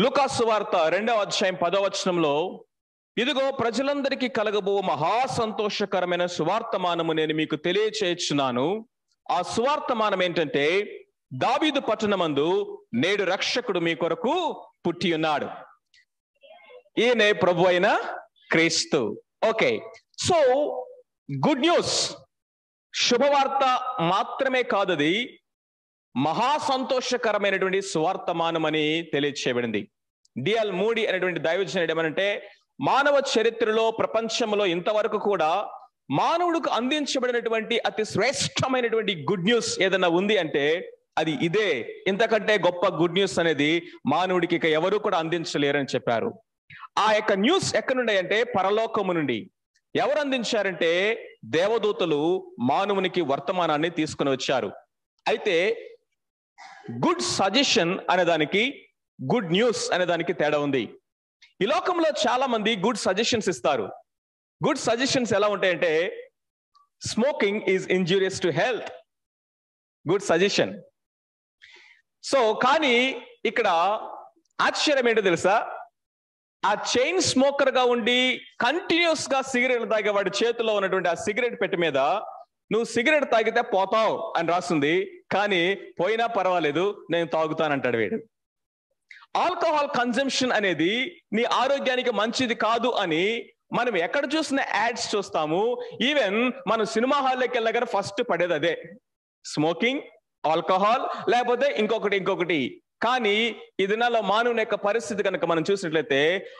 లుకాసు వార్త రెండవ అధ్యాయం పదవచనంలో ఇదిగో ప్రజలందరికీ కలగబో మహా సంతోషకరమైన సువార్తమానము నేను మీకు తెలియచేయుచున్నాను. ఆ సువార్తమానం ఏంటంటే దావీదు పట్టణమందు నేడు రక్షకుడు మీ కొరకు పుట్టి ఉన్నాడు. ఈయనే ప్రభు అయిన క్రీస్తు. Okay so good news. శుభవార్త మాత్రమే కాదది మహా సంతోషకరమైనటువంటి సువార్తమానం అని తెలియచేయబడింది. డిఎల్ మూడి అనేటువంటి దైవజనుడు ఏమనంటే మానవ చరిత్రలో ప్రపంచంలో ఇంతవరకు కూడా మానవుడికి అందించబడినటువంటి అతి శ్రేష్టమైనటువంటి గుడ్ న్యూస్ ఏదైనా ఉంది అంటే అది ఇదే. ఇంతకంటే గొప్ప గుడ్ న్యూస్ అనేది మానవుడికి ఇక ఎవరు కూడా అందించలేరని చెప్పారు. ఆ యొక్క న్యూస్ ఎక్కడి నుండి అంటే పరలోకము నుండి. ఎవరు అందించారంటే దేవదూతలు మానవునికి వర్తమానాన్ని తీసుకుని వచ్చారు. అయితే గుడ్ సజెషన్ అనే దానికి గుడ్ న్యూస్ అనే దానికి తేడా ఉంది. ఈ లోకంలో చాలా మంది గుడ్ సజెషన్స్ ఇస్తారు. గుడ్ సజెషన్స్ ఎలా ఉంటాయంటే smoking is injurious to health good suggestion so కానీ ఇక్కడ ఆశ్చర్యం ఏంటో తెలుసా? ఆ చైన్ స్మోకర్గా ఉండి కంటిన్యూస్గా సిగరెట్ తాగే వాడి చేతిలో ఉన్నటువంటి ఆ సిగరెట్ పెట్టి మీద నువ్వు సిగరెట్ తాగితే పోతావు అని రాస్తుంది. కానీ పోయినా పర్వాలేదు నేను తాగుతానంటాడు వీడు. ఆల్కహాల్ కన్జంప్షన్ అనేది నీ ఆరోగ్యానికి మంచిది కాదు అని మనం ఎక్కడ చూసిన యాడ్స్ చూస్తాము. ఈవెన్ మనం సినిమా హాల్లోకి వెళ్ళగానే ఫస్ట్ పడేది అదే. స్మోకింగ్ ఆల్కహాల్ లేకపోతే ఇంకొకటి ఇంకొకటి. కానీ ఈ దినాల్లో మానవుని యొక్క పరిస్థితి కనుక మనం చూసినట్లయితే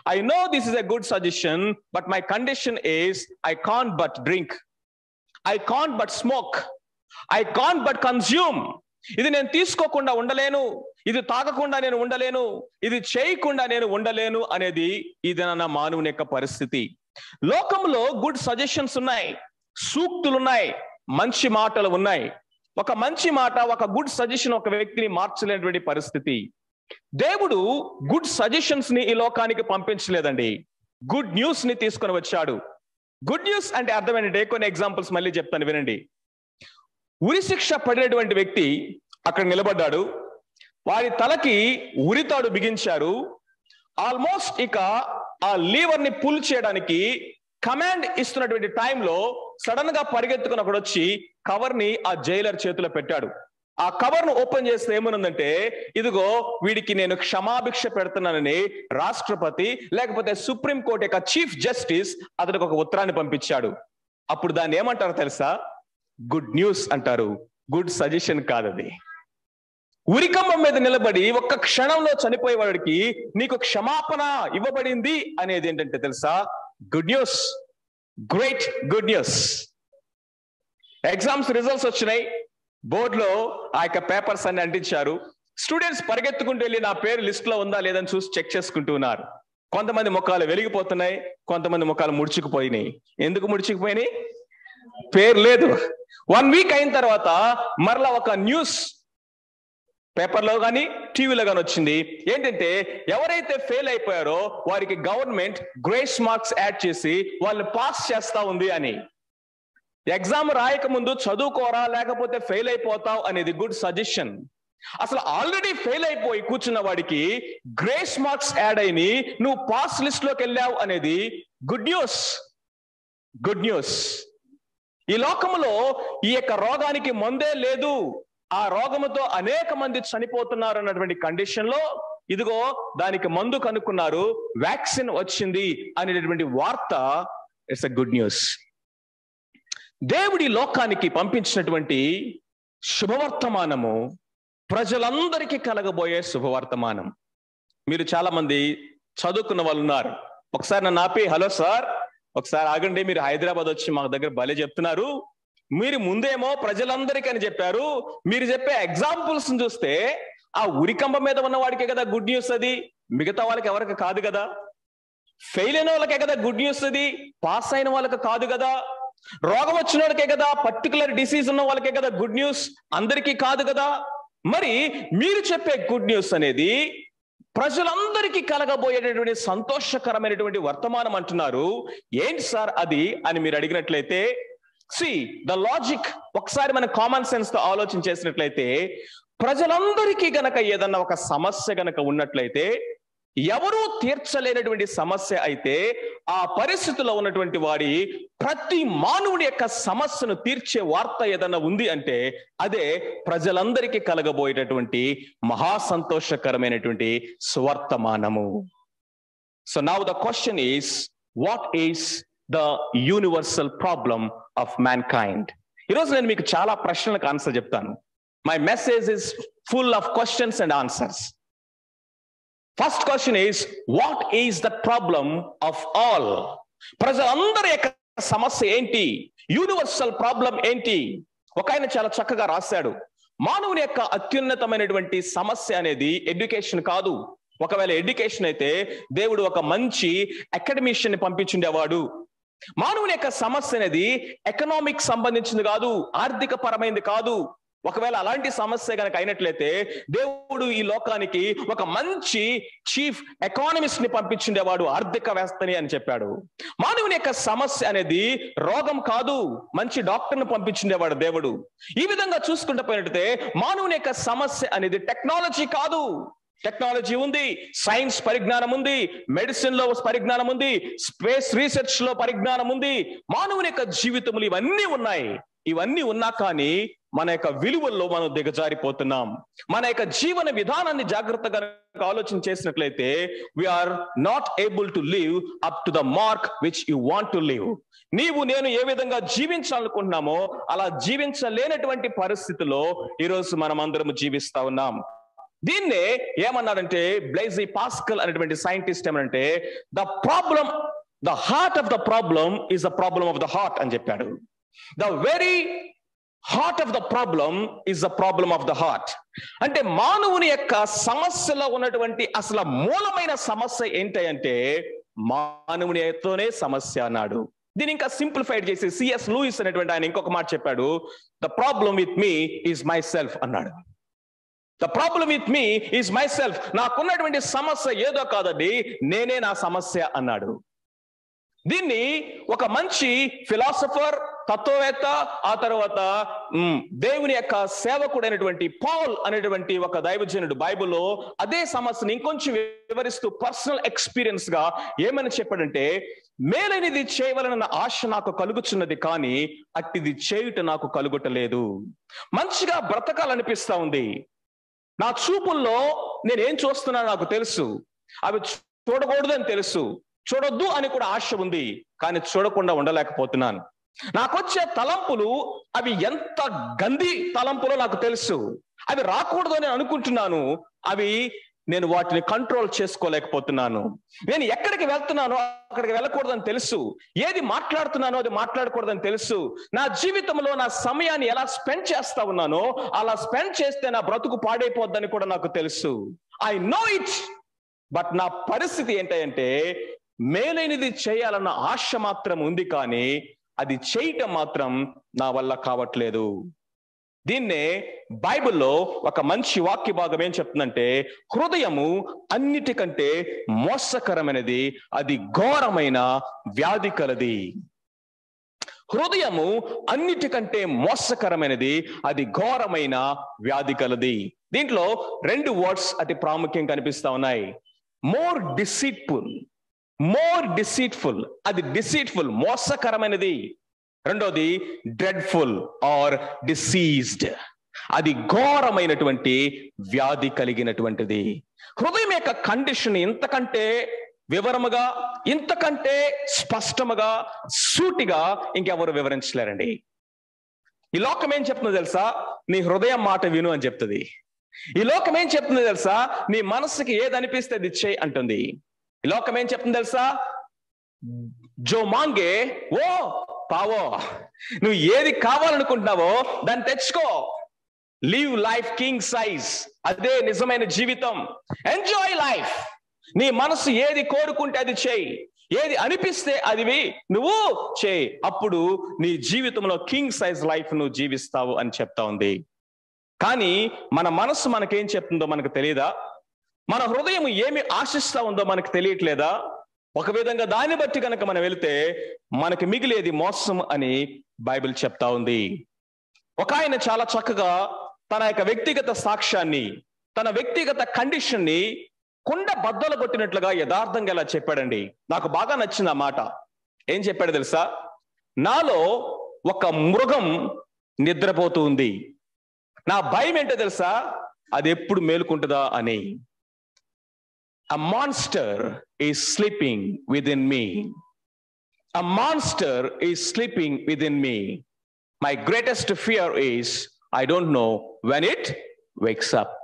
I know this is a good suggestion but my condition is I can but drink I can but smoke I can't but consume ఇది నేను తీసుకోకుండా ఉండలేను. ఇది తాగకుండా నేను ఉండలేను. ఇది చేయకుండా నేను ఉండలేను అనేది ఇది నా మానవుని యొక్క పరిస్థితి. లోకంలో గుడ్ సజెషన్స్ ఉన్నాయి. సూక్తులు ఉన్నాయి. మంచి మాటలు ఉన్నాయి. ఒక మంచి మాట ఒక గుడ్ సజెషన్ ఒక వ్యక్తిని మార్చలేనటువంటి పరిస్థితి. దేవుడు గుడ్ సజెషన్స్ని ఈ లోకానికి పంపించలేదండి. గుడ్ న్యూస్ని తీసుకొని వచ్చాడు. గుడ్ న్యూస్ అంటే అర్థం కొన్ని ఎగ్జాంపుల్స్ మళ్ళీ చెప్తాను వినండి. ఉరి శిక్ష పడినటువంటి వ్యక్తి అక్కడ నిలబడ్డాడు. వారి తలకి ఉరితాడు బిగించారు. ఆల్మోస్ట్ ఇక ఆ లీవర్ని పుల్ చేయడానికి కమాండ్ ఇస్తున్నటువంటి టైంలో సడన్గా పరిగెత్తుకుని ఒకడు వచ్చి కవర్ని ఆ జైలర్ చేతిలో పెట్టాడు. ఆ కవర్ను ఓపెన్ చేస్తే ఏమనుందంటే ఇదిగో వీడికి నేను క్షమాభిక్ష పెడుతున్నానని రాష్ట్రపతి లేకపోతే సుప్రీం కోర్టు యొక్క చీఫ్ జస్టిస్ అతనికి ఒక ఉత్తరాన్ని పంపించాడు. అప్పుడు దాన్ని ఏమంటారు తెలుసా? గుడ్ న్యూస్ అంటారు. గుడ్ సజెషన్ కాదది. ఉరికంబం మీద నిలబడి ఒక్క క్షణంలో చనిపోయేవాడికి నీకు క్షమాపణ ఇవ్వబడింది అనేది ఏంటంటే తెలుసా? Good news great good news exams results వచ్చినాయి. బోర్డులో ఆ యొక్క పేపర్స్ అన్ని అంటించారు. స్టూడెంట్స్ పరిగెత్తుకుంటూ వెళ్ళి నా పేరు లిస్ట్లో ఉందా లేదని చూసి చెక్ చేసుకుంటున్నారు కొంతమంది ముఖాలు వెలిగిపోతున్నాయి. కొంతమంది ముఖాలు ముడుచుకుపోయినాయి. ఎందుకు ముడుచుకుపోయినాయి? పేరు లేదు. వన్ వీక్ అయిన తర్వాత మరలా ఒక న్యూస్ పేపర్లో కానీ టీవీలో కానీ వచ్చింది. ఏంటంటే ఎవరైతే ఫెయిల్ అయిపోయారో వారికి గవర్నమెంట్ గ్రేస్ మార్క్స్ యాడ్ చేసి వాళ్ళని పాస్ చేస్తా ఉంది అని. ఎగ్జామ్ రాయక ముందు చదువుకోరా లేకపోతే ఫెయిల్ అయిపోతావు అనేది గుడ్ సజెషన్ అసలు ఆల్రెడీ ఫెయిల్ అయిపోయి కూర్చున్న వాడికి గ్రేస్ మార్క్స్ యాడ్ అయిని నువ్వు పాస్ లిస్ట్లోకి వెళ్ళావు అనేది గుడ్ న్యూస్ గుడ్ న్యూస్ ఈ లోకంలో ఈ యొక్క రోగానికి మందే లేదు. ఆ రోగముతో అనేక మంది చనిపోతున్నారు అన్నటువంటి కండిషన్లో ఇదిగో దానికి మందు కనుక్కున్నారు. వ్యాక్సిన్ వచ్చింది అనేటటువంటి వార్త ఇట్స్ అ గుడ్ న్యూస్ దేవుడి లోకానికి పంపించినటువంటి శుభవర్తమానము ప్రజలందరికీ కలగబోయే శుభవర్తమానం. మీరు చాలా మంది చదువుకున్న వాళ్ళు ఉన్నారు ఒకసారి నన్ను ఆపి హలో సార్ ఒకసారి ఆగండి మీరు హైదరాబాద్ వచ్చి మా దగ్గర భలే చెప్తున్నారు. మీరు ముందేమో ప్రజలందరికీ అని చెప్పారు. మీరు చెప్పే ఎగ్జాంపుల్స్ చూస్తే ఆ ఉరికంబ మీద ఉన్న వాడికే కదా గుడ్ న్యూస్ అది. మిగతా వాళ్ళకి ఎవరికి కాదు కదా. ఫెయిల్ అయిన వాళ్ళకే కదా గుడ్ న్యూస్ అది. పాస్ అయిన వాళ్ళకి కాదు కదా. రోగం వచ్చిన వాళ్ళకే కదా. పర్టికులర్ డిసీజ్ ఉన్న వాళ్ళకే కదా గుడ్ న్యూస్ అందరికీ కాదు కదా. మరి మీరు చెప్పే గుడ్ న్యూస్ అనేది ప్రజలందరికీ కలగబోయేటటువంటి సంతోషకరమైనటువంటి వర్తమానం అంటున్నారు. ఏంటి సార్ అది అని మీరు అడిగినట్లయితే సి ద లాజిక్ ఒకసారి మన కామన్ సెన్స్తో ఆలోచన చేసినట్లయితే ప్రజలందరికీ గనక ఏదన్నా ఒక సమస్య గనక ఉన్నట్లయితే ఎవరూ తీర్చలేనటువంటి సమస్య అయితే ఆ పరిస్థితిలో ఉన్నటువంటి వాడి ప్రతి మానవుడి యొక్క సమస్యను తీర్చే వార్త ఏదన్నా ఉంది అంటే అదే ప్రజలందరికీ కలగబోయేటటువంటి మహాసంతోషకరమైనటువంటి స్వర్తమానము. So now the question is what is the universal problem of mankind ఈరోజు నేను మీకు చాలా ప్రశ్నలకు ఆన్సర్ చెప్తాను. My message is full of questions and answers first question is what is the problem of all ప్రజలందరి యొక్క సమస్య ఏంటి? యూనివర్సల్ ప్రాబ్లం ఏంటి? ఒక ఆయన చాలా చక్కగా రాశాడు. మానవుని యొక్క అత్యున్నతమైనటువంటి సమస్య అనేది ఎడ్యుకేషన్ కాదు. ఒకవేళ ఎడ్యుకేషన్ అయితే దేవుడు ఒక మంచి అకాడమిషియన్ పంపించుండేవాడు. మానవుని యొక్క సమస్య అనేది ఎకనామిక్ సంబంధించింది కాదు ఆర్థిక పరమైనది కాదు. ఒకవేళ అలాంటి సమస్య కనుక అయినట్లయితే దేవుడు ఈ లోకానికి ఒక మంచి చీఫ్ ఎకానమిస్ట్ని పంపించుండేవాడు ఆర్థిక వ్యవస్థని అని చెప్పాడు. మానవుని యొక్క సమస్య అనేది రోగం కాదు మంచి డాక్టర్ని పంపించుండేవాడు దేవుడు. ఈ విధంగా చూసుకుంటే పోయినట్లయితే మానవుని యొక్క సమస్య అనేది టెక్నాలజీ కాదు. టెక్నాలజీ ఉంది సైన్స్ పరిజ్ఞానం ఉంది మెడిసిన్లో పరిజ్ఞానం ఉంది స్పేస్ రీసెర్చ్లో పరిజ్ఞానం ఉంది. మానవుని యొక్క జీవితములు ఇవన్నీ ఉన్నాయి. ఇవన్నీ ఉన్నా కానీ మన యొక్క విలువల్లో మనం దిగజారిపోతున్నాం. మన యొక్క జీవన విధానాన్ని జాగ్రత్తగా ఆలోచన చేసినట్లయితే we are not able to live up to the mark which you want to live నీవు నేను ఏ విధంగా జీవించాలనుకుంటున్నామో అలా జీవించలేనటువంటి పరిస్థితిలో ఈరోజు మనం అందరం జీవిస్తా ఉన్నాం. దీన్నే ఏమన్నాడంటే బ్లైజీ పాస్కల్ అనేటువంటి సైంటిస్ట్ ఏమంటే the problem the heart of the problem is the problem of the heart అని చెప్పాడు. The very heart of the problem is the problem of the heart అంటే మానవుని యొక్క సమస్యలో ఉన్నటువంటి అసలు మూలమైన సమస్య ఏంటి అంటే మానవునితోనే సమస్య అన్నాడు. దీని ఇంకా సింప్లిఫైడ్ చేసి సిఎస్ లూయిస్ అనేటువంటి ఆయన ఇంకొక మాట చెప్పాడు. The problem with me is myself అన్నాడు. The problem with me is myself నాకున్నటువంటి సమస్య ఏదో కాదండి నేనే నా సమస్య అన్నాడు. దీన్ని ఒక మంచి ఫిలాసఫర్ తత్వవేత్త ఆ తర్వాత దేవుని యొక్క సేవకుడైనటువంటి పాల్ అనేటువంటి ఒక దైవజనుడు బైబిల్లో అదే సమస్యని ఇంకొంచెం వివరిస్తూ పర్సనల్ ఎక్స్పీరియన్స్గా ఏమని చెప్పాడంటే మేలైనది చేయవలన ఆశ నాకు కలుగుచున్నది కానీ అట్టిది చేయుట నాకు కలుగుటలేదు. మంచిగా బ్రతకాలనిపిస్తా ఉంది. నా చూపుల్లో నేనేం చూస్తున్నా నాకు తెలుసు. అవి చూడకూడదు అని తెలుసు. చూడొద్దు అని కూడా ఆశ ఉంది. కానీ చూడకుండా ఉండలేకపోతున్నాను. నాకొచ్చే తలంపులు అవి ఎంత గంది తలంపులో నాకు తెలుసు. అవి రాకూడదు అని అనుకుంటున్నాను. అవి నేను వాటిని కంట్రోల్ చేసుకోలేకపోతున్నాను. నేను ఎక్కడికి వెళ్తున్నానో అక్కడికి వెళ్ళకూడదని తెలుసు. ఏది మాట్లాడుతున్నానో అది మాట్లాడకూడదని తెలుసు. నా జీవితంలో నా సమయాన్ని ఎలా స్పెండ్ చేస్తా ఉన్నానో అలా స్పెండ్ చేస్తే నా బ్రతుకు పాడైపోద్దని కూడా నాకు తెలుసు. ఐ నో ఇట్ బట్ నా పరిస్థితి ఏంటంటే మేలైనది చేయాలన్న ఆశ మాత్రం ఉంది కానీ అది చేయటం మాత్రం నా వల్ల కావట్లేదు. దీన్నే బైబిల్లో ఒక మంచి వాక్య భాగం ఏం చెప్తుందంటే హృదయము అన్నిటికంటే మోసకరమైనది అది ఘోరమైన వ్యాధి కలది. హృదయము అన్నిటికంటే మోసకరమైనది అది ఘోరమైన వ్యాధి కలది. దీంట్లో రెండు వర్డ్స్ అతి ప్రాముఖ్యం కనిపిస్తా ఉన్నాయి. మోర్ డిసీట్ఫుల్ మోర్ డిసీట్ఫుల్ అది డిసీట్ఫుల్ మోసకరమైనది. రెండోది డ్రెడ్ఫుల్ ఆర్ డిసీజ్డ్ అది ఘోరమైనటువంటి వ్యాధి కలిగినటువంటిది. హృదయం యొక్క కండిషన్ ఇంతకంటే వివరముగా ఇంతకంటే స్పష్టముగా సూటిగా ఇంకెవరు వివరించలేరండి. ఈ లోకం ఏం చెప్తుందో తెలుసా? నీ హృదయం మాట విను అని చెప్తుంది. ఈ లోకం ఏం చెప్తుందో తెలుసా? నీ మనసుకి ఏది అనిపిస్తే అది చేయి అంటుంది. ఈ లోకం ఏం చెప్తుంది తెలుసా? జో మాంగే ఓ పావో నువ్వు ఏది కావాలనుకుంటున్నావో దాన్ని తెచ్చుకో. లివ్ లైఫ్ కింగ్ సైజ్ అదే నిజమైన జీవితం. ఎంజాయ్ లైఫ్ నీ మనసు ఏది కోరుకుంటే అది చేయి. ఏది అనిపిస్తే అది నువ్వు చేయి. అప్పుడు నీ జీవితంలో కింగ్ సైజ్ లైఫ్ నువ్వు జీవిస్తావు అని చెప్తా ఉంది. కానీ మన మనసు మనకేం చెప్తుందో మనకు తెలియదా మన హృదయం ఏమి ఆశిస్తా ఉందో మనకు తెలియట్లేదా? ఒక విధంగా దాన్ని బట్టి కనుక మనం వెళితే మనకి మిగిలేది మోసం అని బైబిల్ చెప్తా ఉంది. ఒక ఆయన చాలా చక్కగా తన యొక్క వ్యక్తిగత సాక్ష్యాన్ని తన వ్యక్తిగత కండిషన్ని కుండ బద్దలు కొట్టినట్లుగా యథార్థంగా ఇలా చెప్పాడండి. నాకు బాగా నచ్చింది ఆ మాట. ఏం చెప్పాడు తెలుసా? నాలో ఒక మృగం నిద్రపోతూ ఉంది. నా భయం ఏంటో తెలుసా? అది ఎప్పుడు మేలుకుంటుందా అని. A monster is sleeping within me. A monster is sleeping sleeping me. My greatest fear is fear is I when it when up. Up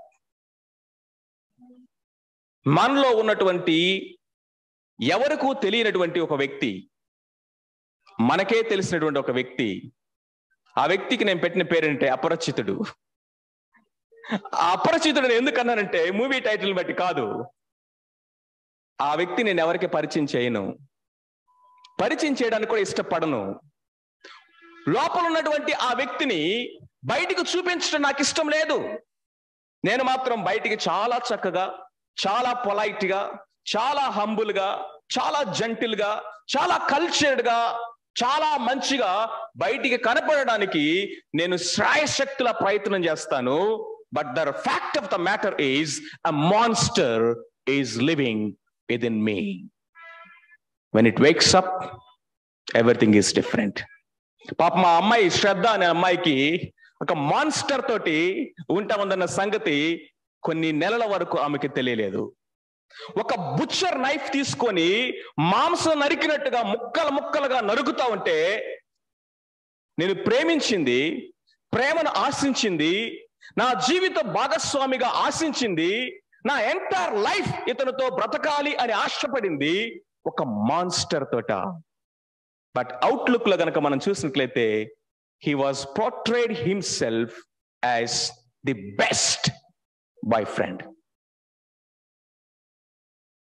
మనలో ఉన్నటువంటి ఎవరికూ తెలియనటువంటి ఒక వ్యక్తి మనకే తెలిసినటువంటి ఒక వ్యక్తి ఆ వ్యక్తికి నేను పెట్టిన పేరేంటే అపరిచితుడు ఆ అపరిచితుడు ఎందుకన్నానంటే మూవీ టైటిల్ బట్టి కాదు ఆ వ్యక్తి నేను ఎవరికి పరిచయం చేయను. పరిచయం చేయడానికి కూడా ఇష్టపడను. లోపల ఉన్నటువంటి ఆ వ్యక్తిని బయటికి చూపించడం నాకు ఇష్టం లేదు. నేను మాత్రం బయటికి చాలా చక్కగా చాలా పొలైట్గా చాలా హంబుల్గా చాలా జంటిల్గా చాలా కల్చర్డ్గా చాలా మంచిగా బయటికి కనపడడానికి నేను శ్రాయశక్తుల ప్రయత్నం చేస్తాను. But the fact of the matter is a monster is living within me. Me when it up, up everything is different పాప మా అమ్మాయి శ్రద్ధ అనే అమ్మాయికి ఒక మాన్స్టర్ తోటి ఉంటా ఉందన్న సంగతి కొన్ని నెలల వరకు ఆమెకి తెలియలేదు ఒక బుచ్చర్ నైఫ్ తీసుకొని మాంసం నరికినట్టుగా ముక్కలు ముక్కలుగా నరుకుతా ఉంటే నేను ప్రేమించింది ప్రేమను ఆశించింది నా జీవిత భాగస్వామిగా ఆశించింది నా ఎంటైర్ లైఫ్ ఇతనితో బ్రతకాలి అని ఆశపడింది ఒక మాన్స్టర్ తోట. బట్ అవుట్లుక్లో గనక మనం చూసినట్లయితే he was portrayed himself as the best boy friend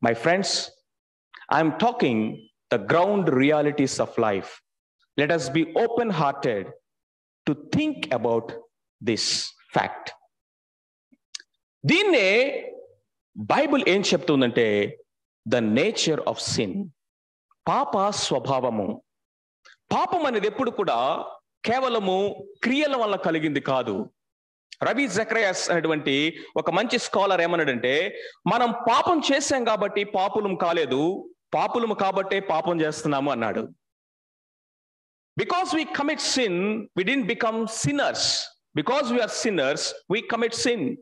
my friends I'm talking the ground realities of life let us be open hearted to think about this fact దీన్నే Bible ఏం చెప్తుందంటే the nature of sin. పాప స్వభావము. పాపం అనేది ఎప్పుడు కూడా కేవలము క్రియల వల్ల కలిగింది కాదు. రవి జక్రయాస్ అనేటువంటి ఒక మంచి స్కాలర్ ఏమన్నాడంటే మనం పాపం చేశాం కాబట్టి పాపులం కాలేదు పాపులము కాబట్టే పాపం చేస్తున్నాము అన్నాడు. Because we commit sin we didn't become sinners because we are sinners we commit sin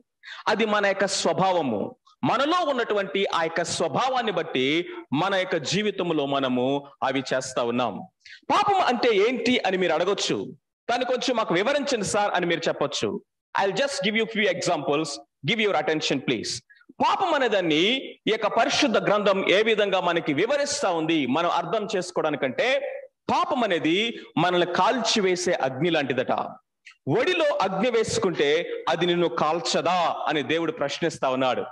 అది మన యొక్క స్వభావము. మనలో ఉన్నటువంటి ఆ యొక్క స్వభావాన్ని బట్టి మన యొక్క జీవితంలో మనము అవి చేస్తా ఉన్నాం. పాపం అంటే ఏంటి అని మీరు అడగొచ్చు. దాన్ని కొంచెం మాకు వివరించండి సార్ అని మీరు చెప్పొచ్చు. I just give you few examples give your attention please పాపం అనేదాన్ని ఈ యొక్క పరిశుద్ధ గ్రంథం ఏ విధంగా మనకి వివరిస్తా ఉంది మనం అర్థం చేసుకోవడానికంటే పాపం అనేది మనల్ని కాల్చివేసే అగ్ని లాంటిదట. ఒడిలో అగ్ని వేసుకుంటే అది నిన్ను కాల్చదా అని దేవుడు ప్రశ్నిస్తా ఉన్నాడు.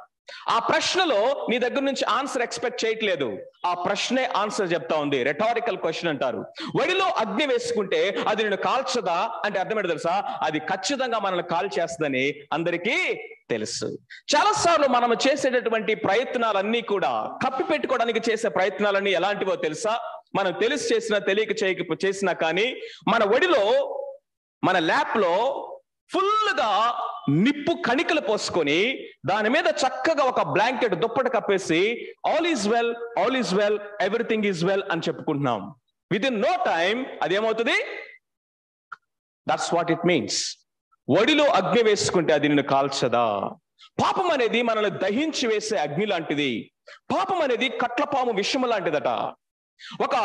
ఆ ప్రశ్నలో నీ దగ్గర నుంచి ఆన్సర్ ఎక్స్పెక్ట్ చేయట్లేదు. ఆ ప్రశ్నే ఆన్సర్ చెప్తా ఉంది. రెటారికల్ క్వశ్చన్ అంటారు. వడిలో అగ్ని వేసుకుంటే అది నేను కాల్చదా? అంటే అర్థమేంటి తెలుసా? అది ఖచ్చితంగా మనల్ని కాల్ చేస్తుందని అందరికీ తెలుసు. చాలా సార్లు మనం చేసేటటువంటి ప్రయత్నాలన్నీ కూడా కప్పి పెట్టుకోవడానికి చేసే ప్రయత్నాలన్నీ ఎలాంటివో తెలుసా? మనం తెలిసి చేసినా తెలియక చేయక చేసినా కానీ మన ఒడిలో మన ల్యాప్ ఫుల్గా నిప్పు కణికలు పోసుకొని దాని మీద చక్కగా ఒక బ్లాంకెట్ దుప్పట కప్పేసి all is well all is well everything is well అని చెప్పుకుంటున్నాం. విత్ ఇన్ నో టైం అదేమవుతుంది? దట్స్ వాట్ ఇట్ మీన్స్ ఒడిలో అగ్ని వేసుకుంటే అది నిన్ను కాల్చదా? పాపం అనేది మనల్ని దహించి వేసే అగ్ని లాంటిది. పాపం అనేది కట్లపాము విషము లాంటిదట. ఒక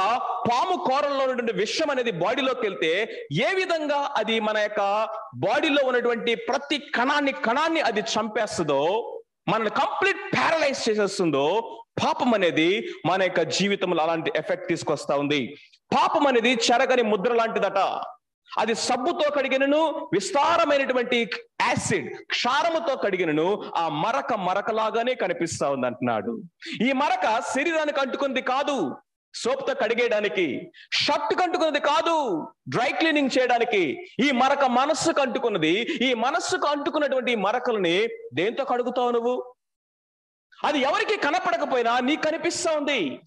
పాము కోరల్లో ఉన్నటువంటి విషం అనేది బాడీలోకి వెళ్తే ఏ విధంగా అది మన యొక్క బాడీలో ఉన్నటువంటి ప్రతి కణాన్ని కణాన్ని అది చంపేస్తుందో మనల్ని కంప్లీట్ ప్యారలైజ్ చేసేస్తుందో పాపం అనేది మన యొక్క జీవితంలో అలాంటి ఎఫెక్ట్ తీసుకొస్తా ఉంది. పాపం అనేది చెరగని ముద్ర లాంటిదట. అది సబ్బుతో కడిగినను విస్తారమైనటువంటి యాసిడ్ క్షారముతో కడిగినను ఆ మరక మరకలాగానే కనిపిస్తా ఉంది అంటున్నాడు. ఈ మరక శరీరానికి అంటుకుంది కాదు. సోప్తో కడిగేయడానికి షర్ట్ కంటుకున్నది కాదు డ్రై క్లీనింగ్ చేయడానికి ఈ మరక మనస్సుకు అంటుకున్నది ఈ మనస్సుకు అంటుకున్నటువంటి మరకలని దేంతో కడుగుతావు నువ్వు? అది ఎవరికి కనపడకపోయినా నీ కనిపిస్తా ఉంది.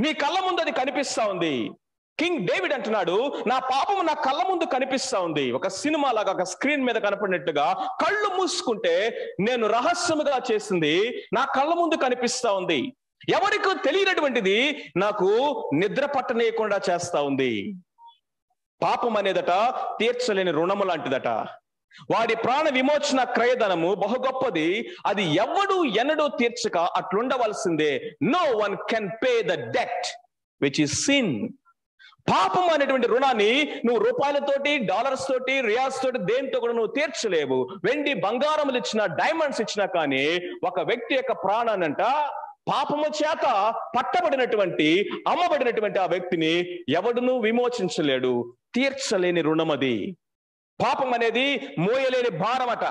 నీ కళ్ళ ముందు అది కనిపిస్తా ఉంది. కింగ్ డేవిడ్ అంటున్నాడు నా పాపము నా కళ్ళ ముందు కనిపిస్తా ఉంది. ఒక సినిమా లాగా ఒక స్క్రీన్ మీద కనపడినట్టుగా కళ్ళు మూసుకుంటే నేను రహస్యముగా చేసింది నా కళ్ళ ముందు కనిపిస్తా ఉంది. ఎవరికి తెలియనటువంటిది నాకు నిద్ర పట్టనీయకుండా చేస్తా ఉంది. పాపం అనేదట తీర్చలేని రుణము లాంటిదట. వాడి ప్రాణ విమోచన క్రయధనము బహు గొప్పది. అది ఎవడు ఎన్నడూ తీర్చక అట్లుండవలసిందే. No one can pay the debt which is sin పాపం అనేటువంటి రుణాన్ని నువ్వు రూపాయలతోటి డాలర్స్ తోటి రియాల్స్ తోటి దేనితో కూడా నువ్వు తీర్చలేవు. వెండి బంగారములు ఇచ్చిన డైమండ్స్ ఇచ్చినా కానీ ఒక వ్యక్తి యొక్క ప్రాణానంట పాపము చేత పట్టబడినటువంటి అమ్మబడినటువంటి ఆ వ్యక్తిని ఎవడును విమోచించలేడు తీర్చలేని రుణమది. పాపం అనేది మోయలేని భారమట.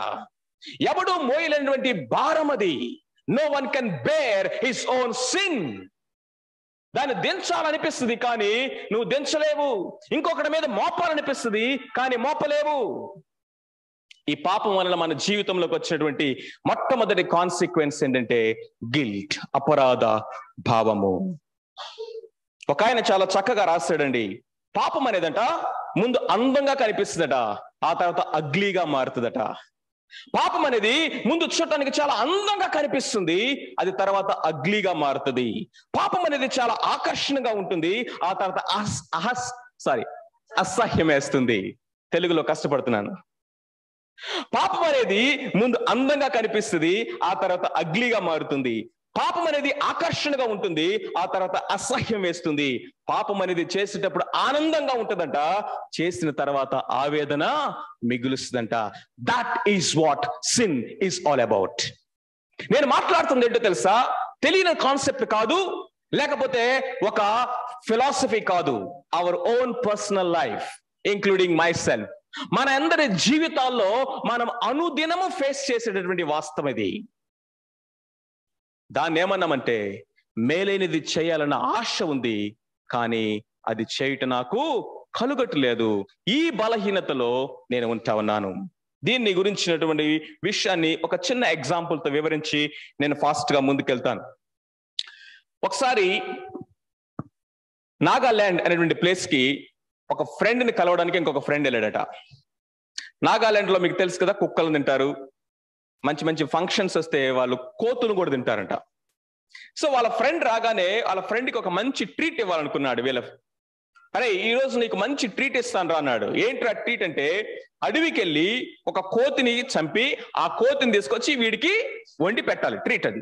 ఎవడు మోయలేనటువంటి భారం అది no one can bear his own sin దాన్ని దించాలనిపిస్తుంది కానీ నువ్వు దించలేవు. ఇంకొకటి మీద మోపాలనిపిస్తుంది కానీ మోపలేవు. ఈ పాపం వలన మన జీవితంలోకి వచ్చేటువంటి మొట్టమొదటి కాన్సిక్వెన్స్ ఏంటంటే గిల్ట్ అపరాధ భావము. ఒక ఆయన చాలా చక్కగా రాస్తాడండి. పాపం అనేదంట ముందు అందంగా కనిపిస్తుందట ఆ తర్వాత అగ్లీగా మారుతుందట. పాపం అనేది ముందు చూడటానికి చాలా అందంగా కనిపిస్తుంది అది తర్వాత అగ్లీగా మారుతుంది. పాపం అనేది చాలా ఆకర్షణగా ఉంటుంది ఆ తర్వాత అహస్ అహస్ సారీ అసహ్యం వేస్తుంది తెలుగులో కష్టపడుతున్నాను. పాపం అనేది ముందు అందంగా కనిపిస్తుంది ఆ తర్వాత అగ్లీగా మారుతుంది. పాపం అనేది ఆకర్షణగా ఉంటుంది ఆ తర్వాత అసహ్యం వేస్తుంది. పాపం అనేది చేసేటప్పుడు ఆనందంగా ఉంటుందంట చేసిన తర్వాత ఆవేదన మిగులుస్తుందంట. That is what sin is all about నేను మాట్లాడుతుంది ఏంటో తెలుసా? తెలియని కాన్సెప్ట్ కాదు లేకపోతే ఒక ఫిలాసఫీ కాదు. Our own personal life including myself మన అందరి జీవితాల్లో మనం అనుదినము ఫేస్ చేసేటటువంటి వాస్తవం ఇది. దాన్ని ఏమన్నామంటే మేలైనది చేయాలన్న ఆశ ఉంది కానీ అది చేయుట నాకు కలుగట్లేదు ఈ బలహీనతలో నేను ఉంటా ఉన్నాను. దీన్ని గురించినటువంటి విషయాన్ని ఒక చిన్న ఎగ్జాంపుల్తో వివరించి నేను ఫాస్ట్గా ముందుకెళ్తాను. ఒకసారి నాగాల్యాండ్ అనేటువంటి ప్లేస్కి ఒక ఫ్రెండ్ని కలవడానికి ఇంకొక ఫ్రెండ్ వెళ్ళాడట. నాగాలాండ్లో మీకు తెలుసు కదా కుక్కలు తింటారు. మంచి మంచి ఫంక్షన్స్ వస్తే వాళ్ళు కోతులు కూడా తింటారంట. సో వాళ్ళ ఫ్రెండ్ రాగానే వాళ్ళ ఫ్రెండ్కి ఒక మంచి ట్రీట్ ఇవ్వాలనుకున్నాడు వీళ్ళ అరే ఈ రోజు నీకు మంచి ట్రీట్ ఇస్తాను రా అన్నాడు. ఏంట్రా ట్రీట్ అంటే అడవికి వెళ్ళి ఒక కోతిని చంపి ఆ కోతిని తీసుకొచ్చి వీడికి వండి పెట్టాలి ట్రీట్ అది.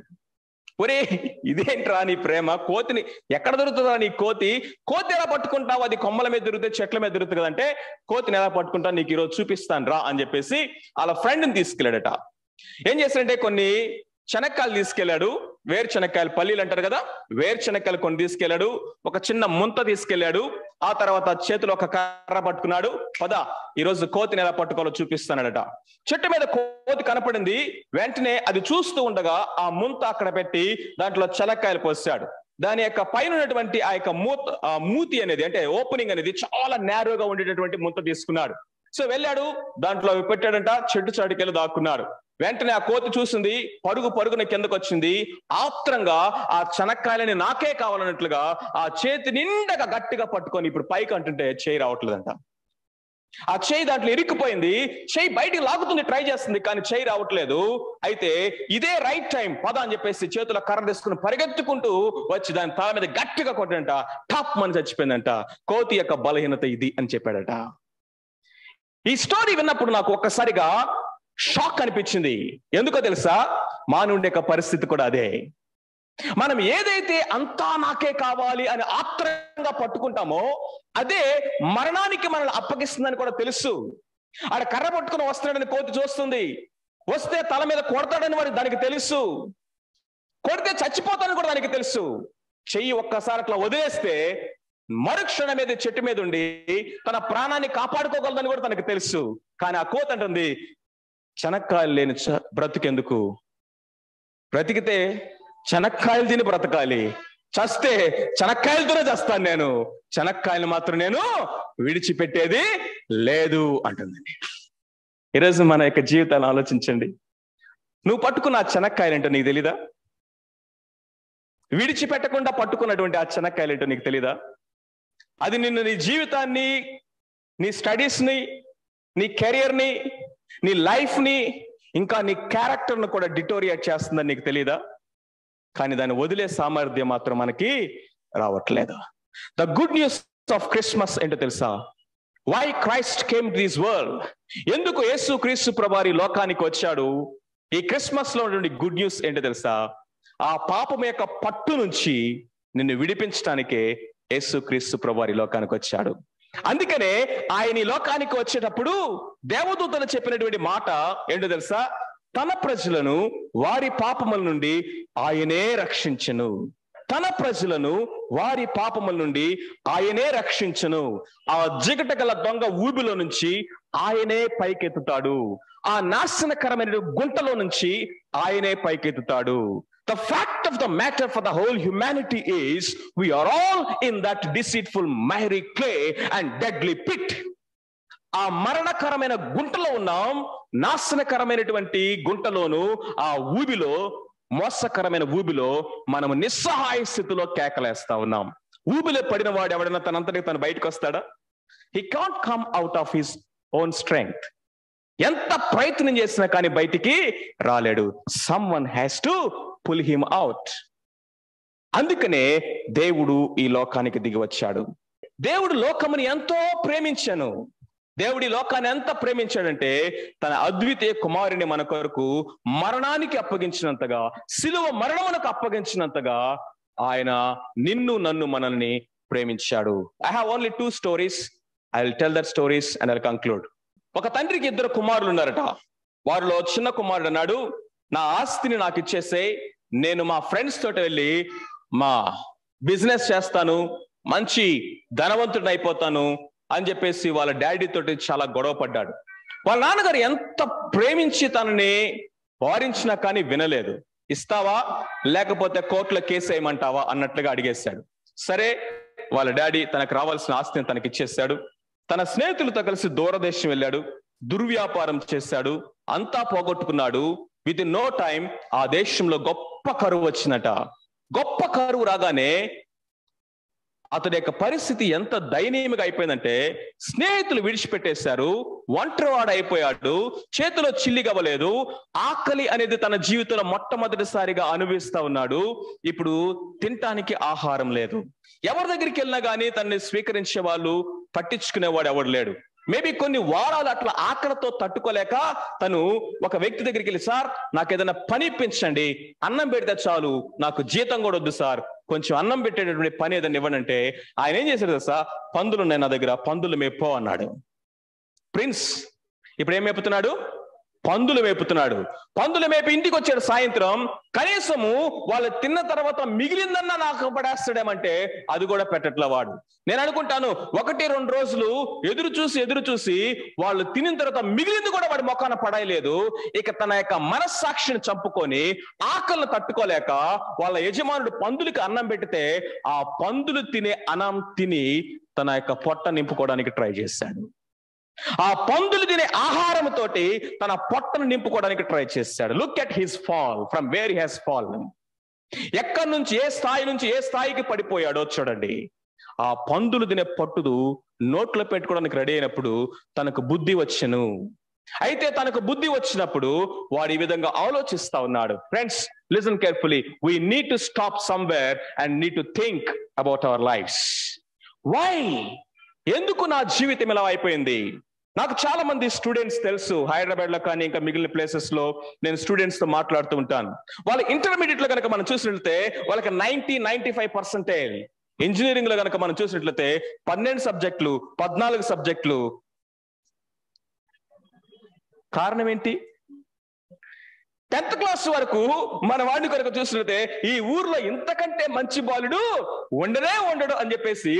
ఒరే ఇదేంట్రా నీ ప్రేమ? కోతిని ఎక్కడ దొరుకుతుందా నీ కోతి? కోతి ఎలా పట్టుకుంటావు? అది కొమ్మల మీద దొరికితే చెట్ల మీద దొరుకుతుంది కదంటే కోతిని ఎలా పట్టుకుంటా నీకు ఈరోజు చూపిస్తాను రా అని చెప్పేసి వాళ్ళ ఫ్రెండ్ని తీసుకెళ్ళాడట. ఏం చేశారంటే కొన్ని శనక్కాయలు తీసుకెళ్ళాడు వేరు శనక్కాయలు పల్లీలు అంటారు కదా వేరు శనక్కాయలు కొన్ని తీసుకెళ్ళాడు ఒక చిన్న ముంత తీసుకెళ్ళాడు ఆ తర్వాత చేతిలో ఒక కర్ర పట్టుకున్నాడు. పద ఈ రోజు కోతిని ఎలా పట్టుకోవాలో చూపిస్తానడట. చెట్టు మీద కోతి కనపడింది. వెంటనే అది చూస్తూ ఉండగా ఆ ముంత అక్కడ పెట్టి దాంట్లో చెనక్కాయలు పోసాడు దాని యొక్క పైన ఉన్నటువంటి ఆ యొక్క మూత ఆ మూతి అనేది అంటే ఓపెనింగ్ అనేది చాలా నేరోగా ఉండేటటువంటి ముంత తీసుకున్నాడు. సో వెళ్ళాడు దాంట్లో అవి పెట్టాడంట చెట్టు చాటుకెళ్ళి దాక్కున్నాడు. వెంటనే ఆ కోతి చూసింది పరుగు పరుగున కిందకు వచ్చింది ఆత్రంగా ఆ చెనక్కాయలని నాకే కావాలన్నట్లుగా ఆ చేతి నిండగా గట్టిగా పట్టుకొని ఇప్పుడు పైకి అంటుంటే చేయి రావట్లేదంట. ఆ చేయి దాంట్లో ఇరుక్కుపోయింది. చేయి బయటికి లాగుతుంది ట్రై చేస్తుంది కానీ చేయి రావట్లేదు. అయితే ఇదే రైట్ టైం పద అని చెప్పేసి చేతుల కర్ర తీసుకుని పరిగెత్తుకుంటూ వచ్చి దాని తల మీద గట్టిగా కొట్టంట టాప్ మని చచ్చిపోయిందంట. కోతి యొక్క బలహీనత ఇది అని చెప్పాడట. ఈ స్టోరీ విన్నప్పుడు నాకు ఒక్కసారిగా షాక్ అనిపించింది. ఎందుకో తెలుసా? మానవుడి యొక్క పరిస్థితి కూడా అదే. మనం ఏదైతే అంతా నాకే కావాలి అని ఆత్రంగా పట్టుకుంటామో అదే మరణానికి మనల్ని అప్పగిస్తుందని కూడా తెలుసు. ఆడ కర్ర పట్టుకుని వస్తున్నాడని కోతి చూస్తుంది. వస్తే తల మీద కొడతాడని వాడికి దానికి తెలుసు. కొడితే చచ్చిపోతాడని కూడా దానికి తెలుసు. చెయ్యి ఒక్కసారి అట్లా వదిలేస్తే మరుక్షణం మీద చెట్టు మీద ఉండి తన ప్రాణాన్ని కాపాడుకోగలదని కూడా తనకు తెలుసు. కానీ ఆ కోత అంటుంది చెనక్కాయలు లేని చ- బ్రతికెందుకు? బ్రతికితే చెనక్కాయలు తిని బ్రతకాలి. చస్తే చెనక్కాయలతోనే చస్తాను నేను. చెనక్కాయలు మాత్రం నేను విడిచిపెట్టేది లేదు అంటుందండి ఈరోజు మన యొక్క జీవితాన్ని ఆలోచించండి. నువ్వు పట్టుకున్న ఆ చెనక్కాయలేంటో నీకు తెలీదా? విడిచిపెట్టకుండా పట్టుకున్నటువంటి ఆ చెనక్కాయలేంటో నీకు తెలీదా? అది నిన్ను నీ జీవితాన్ని నీ స్టడీస్ని నీ కెరియర్ని నీ లైఫ్ని ఇంకా నీ క్యారెక్టర్ను కూడా డిటోరియేట్ చేస్తుందని నీకు తెలియదా కానీ దాన్ని వదిలే సామర్థ్యం మాత్రం మనకి రావట్లేదు. The good news of Christmas ఏంటో తెలుసా? Why Christ came this world ఎందుకు యేసు క్రీస్తు ప్రభారి లోకానికి వచ్చాడు? ఈ క్రిస్మస్లో ఉన్నటువంటి గుడ్ న్యూస్ ఏంటో తెలుసా? ఆ పాపం యొక్క పట్టు నుంచి నిన్ను విడిపించడానికే యేసు క్రీస్తు ప్రభారి లోకానికి వచ్చాడు. అందుకనే ఆయన ఈ లోకానికి వచ్చేటప్పుడు దేవదూతలు చెప్పినటువంటి మాట ఏంటో తెలుసా? తన ప్రజలను వారి పాపముల నుండి ఆయనే రక్షించను. తన ప్రజలను వారి పాపముల నుండి ఆయనే రక్షించను. ఆ జిగట గల దొంగ ఊబిలో నుంచి ఆయనే పైకెత్తుతాడు. ఆ నాశనకరమైన గుంటలో నుంచి ఆయనే పైకెత్తుతాడు. The fact of the matter for the whole humanity we are all in that deceitful miry clay and deadly pit ఆ మరణకరమైన గుంటలో ఉన్నాం నాశనకరమైనటువంటి గుంటలోను ఆ ఊబిలో మోసకరమైన ఊబిలో మనం నిస్సహాయ స్థితిలో కేకలేస్తా ఉన్నాం. ఊబిలో పడిన వాడు ఎవడైనా తనంతటి తను బయటకు వస్తాడా he can't come out of his own strength ఎంత ప్రయత్నం చేసినా కానీ బయటికి రాలేడు. Someone has to pull him out అందుకనే దేవుడు ఈ లోకానికి దిగి వచ్చాడు. దేవుడు లోకముని ఎంతో ప్రేమించాను. దేవుడి లోకాన్ని ఎంత ప్రేమించాడంటే తన అద్వితీయ కుమారుని మన కొరకు మరణానికి అప్పగించినంతగా సిలువ మరణమునకు అప్పగించినంతగా ఆయన నిన్ను నన్ను మనల్ని ప్రేమించాడు. I have only two stories I will tell that stories and I conclude ఒక తండ్రికి ఇద్దరు కుమారులు ఉన్నారట. వారిలో చిన్న కుమారుడు అన్నాడు నా ఆస్తిని నాకు ఇచ్చేసే నేను మా ఫ్రెండ్స్ తోటి వెళ్ళి మా బిజినెస్ చేస్తాను మంచి ధనవంతుడిని అయిపోతాను అని చెప్పేసి వాళ్ళ డాడీ తోటి చాలా గొడవ పడ్డాడు. వాళ్ళ నాన్నగారు ఎంత ప్రేమించి తనని వారించినా కానీ వినలేదు. ఇస్తావా? లేకపోతే కోర్టులో కేసు వేయమంటావా? అన్నట్లుగా అడిగేశాడు. సరే వాళ్ళ డాడీ తనకు రావాల్సిన ఆస్తిని తనకి ఇచ్చేశాడు. తన స్నేహితులతో కలిసి దూరదేశం వెళ్ళాడు. దుర్వ్యాపారం చేశాడు. అంతా పోగొట్టుకున్నాడు. విత్ ఇన్ నో టైం ఆ దేశంలో గొప్ప కరువు వచ్చినట. గొప్ప కరువు రాగానే అతడి యొక్క పరిస్థితి ఎంత దయనీయంగా అయిపోయిందంటే స్నేహితులు విడిచిపెట్టేశారు ఒంటరివాడు అయిపోయాడు చేతిలో చిల్లిగవ్వలేదు ఆకలి అనేది తన జీవితంలో మొట్టమొదటిసారిగా అనుభవిస్తా ఉన్నాడు ఇప్పుడు తినటానికి ఆహారం లేదు. ఎవరి దగ్గరికి వెళ్ళినా కానీ తనని స్వీకరించే వాళ్ళు పట్టించుకునేవాడు ఎవడు లేడు. మేబీ కొన్ని వారాలు అట్లా ఆకలితో తట్టుకోలేక తను ఒక వ్యక్తి దగ్గరికి వెళ్ళి సార్ నాకు ఏదైనా పని ఇప్పించండి. అన్నం పెడితే చాలు. నాకు జీతం కూడా వద్దు సార్. కొంచెం అన్నం పెట్టేటటువంటి పని ఏదైనా ఇవ్వనంటే ఆయన ఏం చేశాడు సార్ పందులు ఉన్నాయి నా దగ్గర పందులు మేపో అన్నాడు. ప్రిన్స్ ఇప్పుడు ఏం మేపుతున్నాడు? పందులు మేపుతున్నాడు. పందులు మేపి ఇంటికి వచ్చాడు సాయంత్రం. కనీసము వాళ్ళు తిన్న తర్వాత మిగిలిందన్నా నాకు పడేస్తాడేమంటే అది కూడా పెట్టట్లే వాడు. నేను అనుకుంటాను ఒకటి రెండు రోజులు ఎదురు చూసి ఎదురు చూసి వాళ్ళు తినిన తర్వాత మిగిలింది కూడా వాడి మొఖాన పడలేదు ఇక తన యొక్క మనస్సాక్షిని చంపుకొని ఆకలిని తట్టుకోలేక వాళ్ళ యజమానుడు పందులకి అన్నం పెడితే ఆ పందులు తినే అన్నం తిని తన యొక్క పొట్ట నింపుకోవడానికి ట్రై చేశాడు. ఆ పందులు తినే ఆహారంతోటి తన పొట్టను నింపుకోవడానికి ట్రై చేశాడు. Look at his fall from where has fall ఎక్కడి నుంచి ఏ స్థాయి నుంచి ఏ స్థాయికి పడిపోయాడో చూడండి. ఆ పందులు తినే పట్టుదు నోట్లో పెట్టుకోవడానికి రెడీ అయినప్పుడు తనకు బుద్ధి వచ్చను. అయితే తనకు బుద్ధి వచ్చినప్పుడు వాడు ఈ విధంగా ఆలోచిస్తా ఉన్నాడు. Friends listen carefully we need to stop somewhere and need to think about our life why ఎందుకు నా జీవితం ఇలా అయిపోయింది? నాకు చాలా మంది స్టూడెంట్స్ తెలుసు హైదరాబాద్లో కానీ ఇంకా మిగిలిన ప్లేసెస్లో నేను స్టూడెంట్స్తో మాట్లాడుతూ ఉంటాను. వాళ్ళ ఇంటర్మీడియట్లో కనుక మనం చూసినట్లయితే వాళ్ళకి నైన్టీ నైన్టీ ఫైవ్ పర్సెంటేజ్ ఇంజనీరింగ్లో కనుక మనం చూసినట్లయితే పన్నెండు సబ్జెక్టులు పద్నాలుగు సబ్జెక్టులు కారణం ఏంటి? టెన్త్ క్లాస్ వరకు మన వాడిని కనుక చూసినట్లయితే ఈ ఊర్లో ఇంతకంటే మంచి బాలుడు ఉండనే ఉండడు అని చెప్పేసి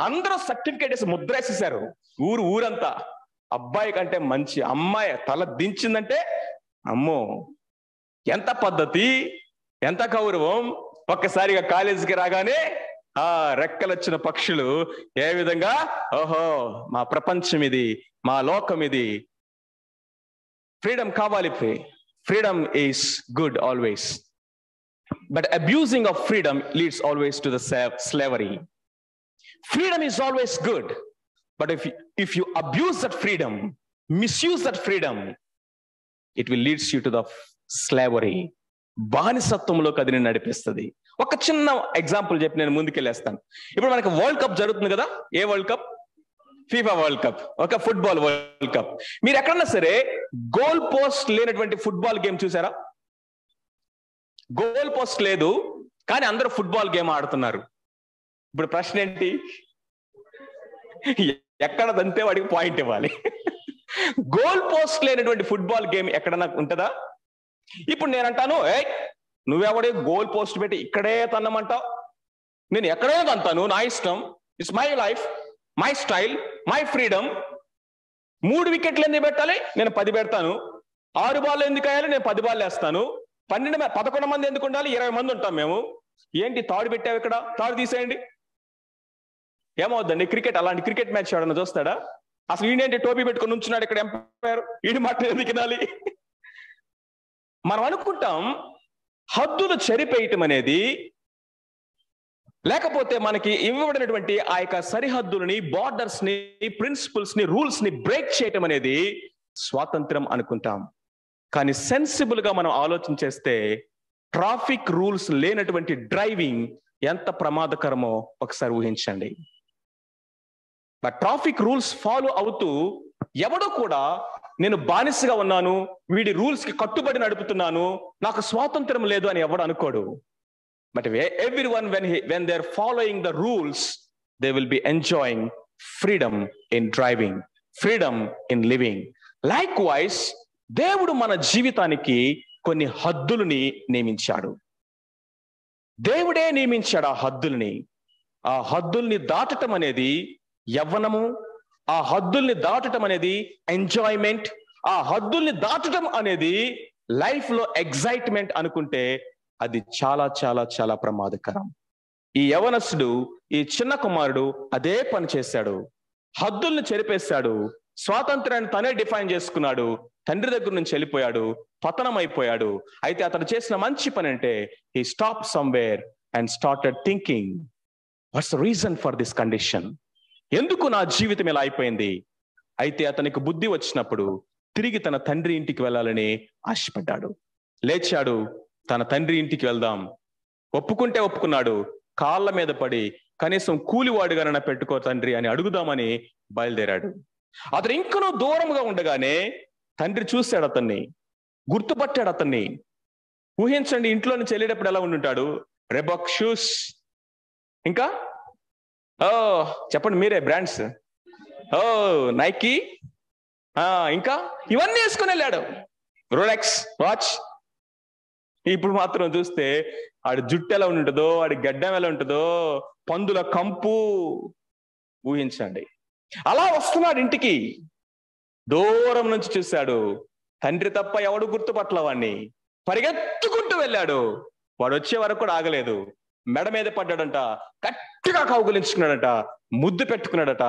అందరూ సర్టిఫికేట్ వేసి ముద్రేసేసారు ఊరు ఊరంతా. అబ్బాయి కంటే మంచి అమ్మాయి తల దించిందంటే అమ్మో ఎంత పద్ధతి ఎంత గౌరవం. ఒక్కసారిగా కాలేజీకి రాగానే ఆ రెక్కలొచ్చిన పక్షులు ఏ విధంగా ఓహో మా ప్రపంచం ఇది మా లోకం ఇది ఫ్రీడమ్ కావాలి freedom is good always. But abusing of freedom leads always to the slavery. Freedom is always good. But if if you abuse that freedom misuse that freedom it will leads you to the slavery బానిసత్వంలో అది నేను నడిపిస్తుంది. ఒక చిన్న example చెప్పి నేను ముందుకెళ్ళేస్తాను. ఇప్పుడు మనకి వరల్డ్ కప్ జరుగుతుంది కదా? ఏ world cup FIFA world cup ఒక ఫుట్బాల్ వరల్డ్ కప్ మీరు ఎక్కడన్నా సరే గోల్ పోస్ట్ లేనటువంటి ఫుట్బాల్ గేమ్ చూసారా? గోల్ పోస్ట్ లేదు కానీ అందరూ ఫుట్బాల్ గేమ్ ఆడుతున్నారు. ఇప్పుడు ప్రశ్న ఏంటి? ఎక్కడ దంతే వాడికి పాయింట్ ఇవ్వాలి. గోల్ పోస్ట్ లేనటువంటి ఫుట్బాల్ గేమ్ ఎక్కడన్నా ఉంటుందా? ఇప్పుడు నేను అంటాను ఏ నువ్వెవడే గోల్ పోస్ట్ పెట్టి ఇక్కడే తన్నమంటావు? నేను ఎక్కడే తంతాను నా ఇష్టం. It's my life my style my freedom మూడు వికెట్లు ఎందుకు పెట్టాలి? నేను పది పెడతాను. ఆరు బాల్ ఎందుకు అయ్యాలి నేను పది బాల్ వేస్తాను. పన్నెండు పదకొండు మంది ఎందుకు ఉండాలి? ఇరవై మంది ఉంటాం మేము. ఏంటి తాడు పెట్టావు ఇక్కడ? తాడు తీసేయండి. ఏమవుద్దండి? క్రికెట్ అలాంటి క్రికెట్ మ్యాచ్ ఎవడన్నా చూస్తాడా అసలు ఈయనేంటి టోపీ పెట్టుకొని ఉంచున్నాడు ఇక్కడ ఎంపైర్? ఈడి మాట ఎందుకు మనం అనుకుంటాం హద్దులు చెరిపేయటం అనేది లేకపోతే మనకి ఇవ్వబడినటువంటి ఆ యొక్క సరిహద్దులని బార్డర్స్ని ప్రిన్సిపల్స్ని రూల్స్ని బ్రేక్ చేయటం అనేది స్వాతంత్రం అనుకుంటాం. కానీ సెన్సిబుల్గా మనం ఆలోచన చేస్తే ట్రాఫిక్ రూల్స్ లేనటువంటి డ్రైవింగ్ ఎంత ప్రమాదకరమో ఒకసారి ఊహించండి. బట్ ట్రాఫిక్ రూల్స్ ఫాలో అవుతూ ఎవడో కూడా నేను బానిసగా ఉన్నాను వీడి రూల్స్కి కట్టుబడి నడుపుతున్నాను నాకు స్వాతంత్రం లేదు అని ఎవడు అనుకోడు. But everyone when when they are following the rules they will be enjoying freedom in driving freedom in living likewise దేవుడు మన జీవితానికి కొన్ని హద్దులని నియమించాడు. దేవుడే నియమించాడు ఆ హద్దుల్ని. ఆ హద్దుల్ని దాటటం అనేది యవ్వనము ఆ హద్దుల్ని దాటటం అనేది ఎంజాయ్మెంట్ ఆ హద్దుల్ని దాటటం అనేది లైఫ్లో ఎగ్జైట్మెంట్ అనుకుంటే అది చాలా చాలా చాలా ప్రమాదకరం. ఈ యవనస్తుడు ఈ చిన్న కుమారుడు అదే పని చేశాడు. హద్దుల్ని చెరిపేశాడు. స్వాతంత్రాన్ని తనే డిఫైన్ చేసుకున్నాడు. తండ్రి దగ్గర నుంచి వెళ్ళిపోయాడు. పతనం అయిపోయాడు. అయితే అతను చేసిన మంచి పని అంటే he stop somewhere and started thinking what's reason for this condition ఎందుకు నా జీవితం ఇలా అయిపోయింది? అయితే అతనికి బుద్ధి వచ్చినప్పుడు తిరిగి తన తండ్రి ఇంటికి వెళ్ళాలని ఆశపడ్డాడు. లేచాడు తన తండ్రి ఇంటికి వెళ్దాం. ఒప్పుకుంటే ఒప్పుకున్నాడు. కాళ్ళ మీద పడి కనీసం కూలివాడుగానైనా పెట్టుకో తండ్రి అని అడుగుదామని బయలుదేరాడు. అతను ఇంకనూ దూరంగా ఉండగానే తండ్రి చూశాడు అతన్ని. గుర్తుపట్టాడు అతన్ని. ఊహించండి ఇంట్లో నుంచి వెళ్ళేటప్పుడు ఎలా ఉండుంటాడు? రెబక్ షూస్ ఇంకా? ఓ చెప్పండి మీరే బ్రాండ్స్. ఓ నైకీ ఆ ఇంకా? ఇవన్నీ వేసుకుని వెళ్ళాడు. రోలెక్స్ వాచ్ ఇప్పుడు మాత్రం చూస్తే ఆడి జుట్టు ఎలా ఉంటుందో ఆడి గడ్డం ఎలా ఉంటుందో పందుల కంపు ఊహించండి. అలా వస్తున్నాడు ఇంటికి. దూరం నుంచి చూశాడు. తండ్రి తప్ప ఎవడు గుర్తుపట్ల వాడిని పరిగెత్తుకుంటూ వెళ్ళాడు. వాడు వచ్చే వరకు కూడా ఆగలేదు. మెడ మీద పడ్డాడంట గట్టిగా కౌగులించుకున్నాడట ముద్దు పెట్టుకున్నాడట.